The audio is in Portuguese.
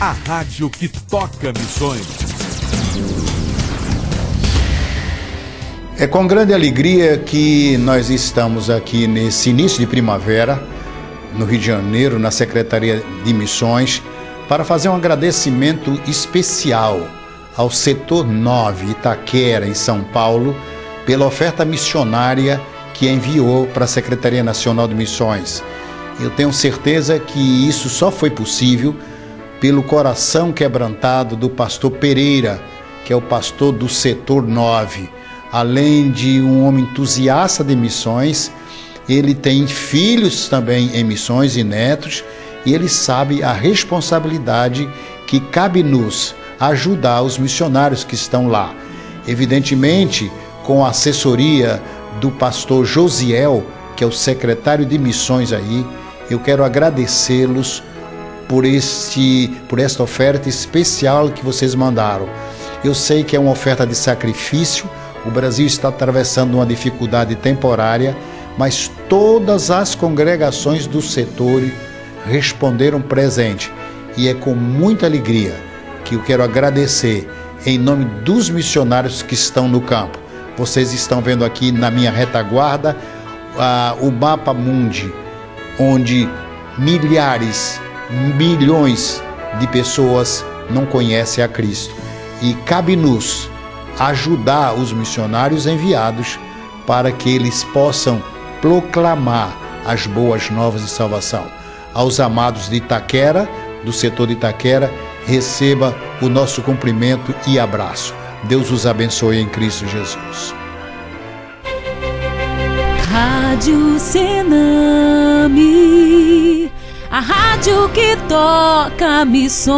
A rádio que toca missões. É com grande alegria que nós estamos aqui nesse início de primavera, no Rio de Janeiro, na Secretaria de Missões, para fazer um agradecimento especial ao setor 9 Itaquera, em São Paulo, pela oferta missionária que enviou para a Secretaria Nacional de Missões. Eu tenho certeza que isso só foi possível pelo coração quebrantado do pastor Pereira, que é o pastor do setor 9. Além de um homem entusiasta de missões, ele tem filhos também em missões e netos, e ele sabe a responsabilidade que cabe-nos ajudar os missionários que estão lá. Evidentemente, com a assessoria do pastor Josiel, que é o secretário de missões aí, eu quero agradecê-los por este por esta oferta especial que vocês mandaram. Eu sei que é uma oferta de sacrifício, o Brasil está atravessando uma dificuldade temporária, mas todas as congregações do setor responderam presente e é com muita alegria que eu quero agradecer em nome dos missionários que estão no campo. Vocês estão vendo aqui na minha retaguarda uh, o mapa mundi, onde milhares, milhões de pessoas não conhecem a Cristo. E cabe-nos ajudar os missionários enviados para que eles possam proclamar as boas novas de salvação. Aos amados de Itaquera, do setor de Itaquera, receba o nosso cumprimento e abraço. Deus os abençoe em Cristo Jesus. Rádio a rádio que toca me som.